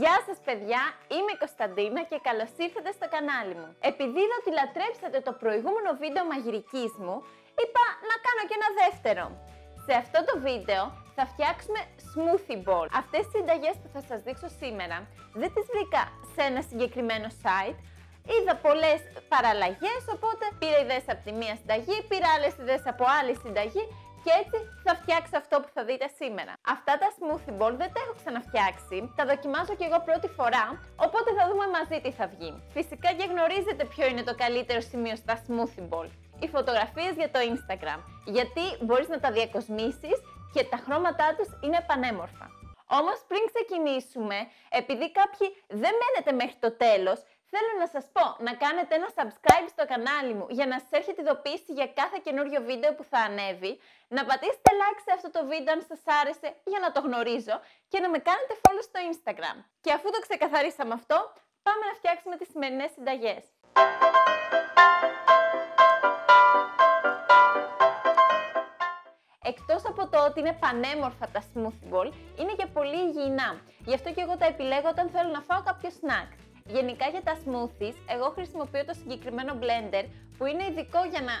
Γεια σας παιδιά, είμαι η Κωνσταντίνα και καλώς ήρθατε στο κανάλι μου. Επειδή είδα ότι λατρέψατε το προηγούμενο βίντεο μαγειρικής μου, είπα να κάνω και ένα δεύτερο. Σε αυτό το βίντεο θα φτιάξουμε smoothie bowl. Αυτές τις συνταγές που θα σας δείξω σήμερα δεν τις βρήκα σε ένα συγκεκριμένο site, Είδα πολλές παραλλαγές, οπότε πήρα ιδέες από τη μία συνταγή, πήρα άλλες ιδέες από άλλη συνταγή και έτσι θα φτιάξω αυτό που θα δείτε σήμερα. Αυτά τα smoothie bowl δεν τα έχω ξαναφτιάξει, τα δοκιμάζω και εγώ πρώτη φορά, οπότε θα δούμε μαζί τι θα βγει. Φυσικά και γνωρίζετε ποιο είναι το καλύτερο σημείο στα smoothie bowl. Οι φωτογραφίες για το Instagram, γιατί μπορείς να τα διακοσμήσεις και τα χρώματά τους είναι πανέμορφα. Όμως πριν ξεκινήσουμε, επειδή κάποιοι δεν μένετε μέχρι το τέλος, θέλω να σας πω να κάνετε ένα subscribe στο κανάλι μου για να σας έρχεται ειδοποίηση για κάθε καινούριο βίντεο που θα ανέβει, να πατήσετε like σε αυτό το βίντεο αν σας άρεσε για να το γνωρίζω και να με κάνετε follow στο Instagram. Και αφού το ξεκαθαρίσαμε αυτό, πάμε να φτιάξουμε τις σημερινές συνταγές. Εκτός από το ότι είναι πανέμορφα τα smoothie bowl, είναι και πολύ υγιεινά. Γι' αυτό και εγώ τα επιλέγω όταν θέλω να φάω κάποιο snack. Γενικά για τα smoothies, εγώ χρησιμοποιώ το συγκεκριμένο blender που είναι ειδικό για να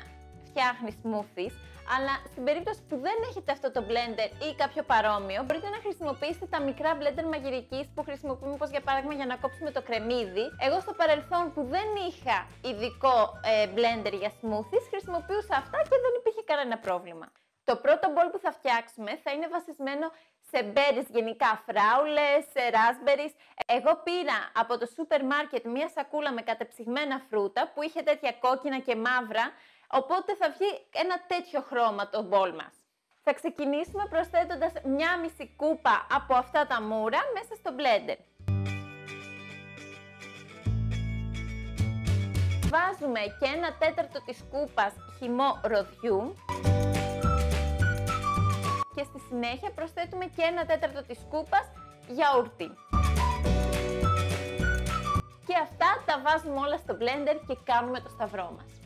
φτιάχνεις smoothies, αλλά στην περίπτωση που δεν έχετε αυτό το blender ή κάποιο παρόμοιο, μπορείτε να χρησιμοποιήσετε τα μικρά blender μαγειρικής που χρησιμοποιούμε όπως για παράδειγμα για να κόψουμε το κρεμμύδι. Εγώ στο παρελθόν που δεν είχα ειδικό ε, blender για smoothies, χρησιμοποιούσα αυτά και δεν υπήρχε κανένα πρόβλημα. Το πρώτο μπολ που θα φτιάξουμε θα είναι βασισμένο σε μπέρις γενικά, φράουλες, raspberries. Εγώ πήρα από το σούπερ μάρκετ μία σακούλα με κατεψυγμένα φρούτα που είχε τέτοια κόκκινα και μαύρα, οπότε θα βγει ένα τέτοιο χρώμα το μπολ μας. Θα ξεκινήσουμε προσθέτοντας μία μισή κούπα από αυτά τα μούρα μέσα στο blender. Βάζουμε και ένα τέταρτο της κούπας χυμό ροδιού και στη συνέχεια προσθέτουμε και ένα τέταρτο της κούπας γιαούρτι. Και αυτά τα βάζουμε όλα στο blender και κάνουμε το σταυρό μας.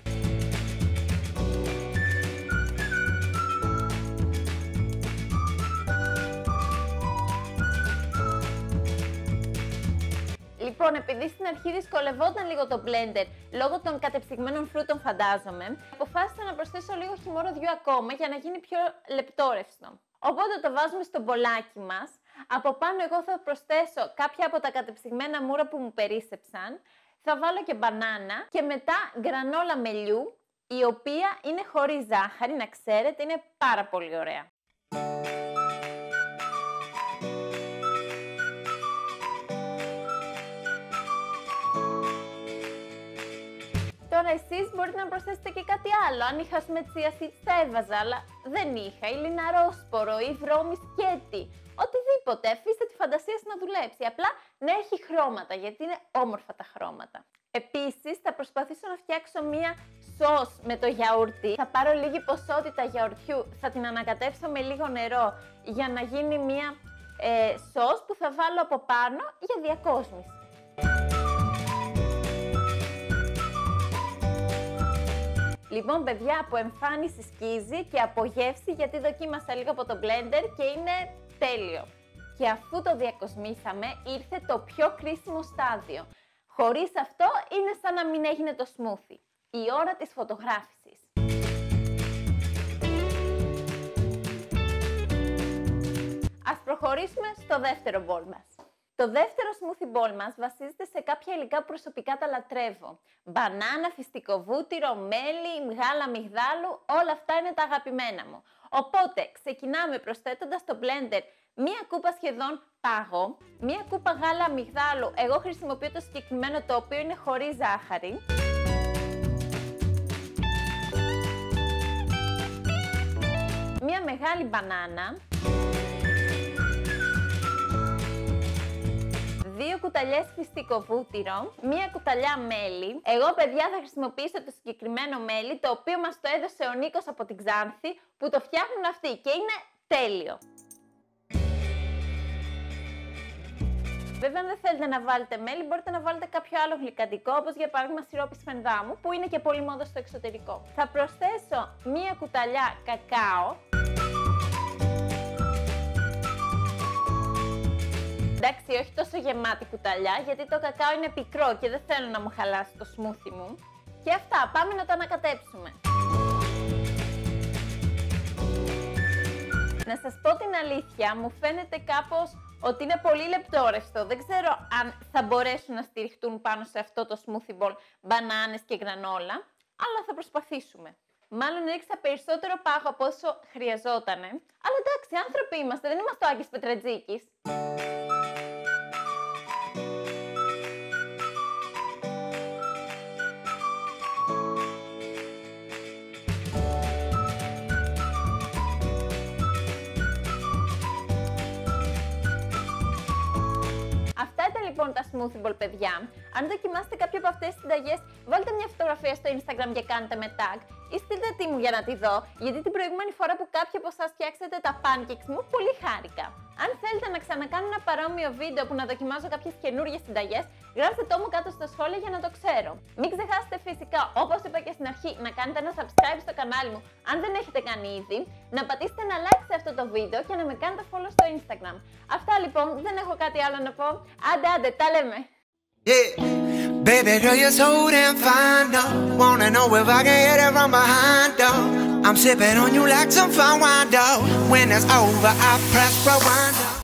Λοιπόν, επειδή στην αρχή δυσκολευόταν λίγο το blender λόγω των κατεψυγμένων φρούτων φαντάζομαι, αποφάσισα να προσθέσω λίγο χυμό ροδιού ακόμα για να γίνει πιο λεπτόρευστο. Οπότε το βάζουμε στο μπολάκι μας. Από πάνω εγώ θα προσθέσω κάποια από τα κατεψυγμένα μούρα που μου περίσεψαν. Θα βάλω και μπανάνα και μετά γκρανόλα μελιού, η οποία είναι χωρίς ζάχαρη, να ξέρετε, είναι πάρα πολύ ωραία. Τώρα εσείς μπορείτε να προσθέσετε και κάτι άλλο. Αν είχα με τσία θα έβαζα, αλλά δεν είχα. Ή λιναρόσπορο ή βρώμη σκέτη. Οτιδήποτε. Αφήστε τη φαντασία σας να δουλέψει. Απλά να έχει χρώματα, γιατί είναι όμορφα τα χρώματα. Επίσης θα προσπαθήσω να φτιάξω μία σος με το γιαούρτι. Θα πάρω λίγη ποσότητα γιαουρτιού, θα την ανακατεύσω με λίγο νερό για να γίνει μία ε, σος που θα βάλω από πάνω για διακόσμηση. Λοιπόν, παιδιά, από εμφάνιση σκίζει και από γεύση, γιατί δοκίμασα λίγο από το blender και είναι τέλειο. Και αφού το διακοσμήσαμε, ήρθε το πιο κρίσιμο στάδιο. Χωρίς αυτό, είναι σαν να μην έγινε το smoothie. Η ώρα της φωτογράφησης. Ας προχωρήσουμε στο δεύτερο μπολ μας. Το δεύτερο smoothie bowl μας βασίζεται σε κάποια υλικά που προσωπικά τα λατρεύω. Μπανάνα, φυστικό βούτυρο, μέλι, γάλα μυγδάλου, όλα αυτά είναι τα αγαπημένα μου. Οπότε ξεκινάμε προσθέτοντας στο blender μία κούπα σχεδόν πάγο, μία κούπα γάλα μυγδάλου, εγώ χρησιμοποιώ το συγκεκριμένο το οποίο είναι χωρίς ζάχαρη. Μία μεγάλη μπανάνα, δύο κουταλιές φυστικό βούτυρο, μία κουταλιά μέλι. Εγώ, παιδιά, θα χρησιμοποιήσω το συγκεκριμένο μέλι, το οποίο μας το έδωσε ο Νίκος από την Ξάνθη, που το φτιάχνουν αυτοί και είναι τέλειο. Βέβαια, αν δεν θέλετε να βάλετε μέλι, μπορείτε να βάλετε κάποιο άλλο γλυκαντικό, όπως για παράδειγμα σιρόπι σπενδάμου, που είναι και πολύ μόδα στο εξωτερικό. Θα προσθέσω μία κουταλιά κακάο, Εντάξει, όχι τόσο γεμάτη κουταλιά, γιατί το κακάο είναι πικρό και δεν θέλω να μου χαλάσει το σμούθι μου. Και αυτά, πάμε να το ανακατέψουμε. Να σας πω την αλήθεια, μου φαίνεται κάπως ότι είναι πολύ λεπτόρευστο. Δεν ξέρω αν θα μπορέσουν να στηριχτούν πάνω σε αυτό το smoothie bowl μπανάνες και γρανόλα, αλλά θα προσπαθήσουμε. Μάλλον έριξα περισσότερο πάγο από όσο χρειαζότανε. Αλλά εντάξει, άνθρωποι είμαστε, δεν είμαστε ο Άγγις Πετρατζίκης. Λοιπόν τα smoothie bowl, παιδιά. Αν δοκιμάσετε κάποια από αυτές τις συνταγές, βάλτε μια φωτογραφία στο Instagram και κάντε με tag ή στείλτε τι μου για να τη δω, γιατί την προηγούμενη φορά που κάποιοι από εσάς φτιάξετε τα pancakes μου, πολύ χάρηκα. Αν θέλετε να ξανακάνω ένα παρόμοιο βίντεο που να δοκιμάζω κάποιες καινούργιες συνταγές, γράψτε το μου κάτω στα σχόλια για να το ξέρω. Μην ξεχάσετε φυσικά, όπως είπα και στην αρχή, να κάνετε ένα subscribe στο κανάλι μου, αν δεν έχετε κάνει ήδη, να πατήσετε ένα like σε αυτό το βίντεο και να με κάνετε follow στο Instagram. Αυτά λοιπόν, δεν έχω κάτι άλλο να πω. Άντε, άντε, τα λέμε! Yeah. Baby girl, you're so damn fine, though. Wanna know if I can hit it from behind, though. I'm sipping on you like some fine wine, though. When it's over, I press rewind.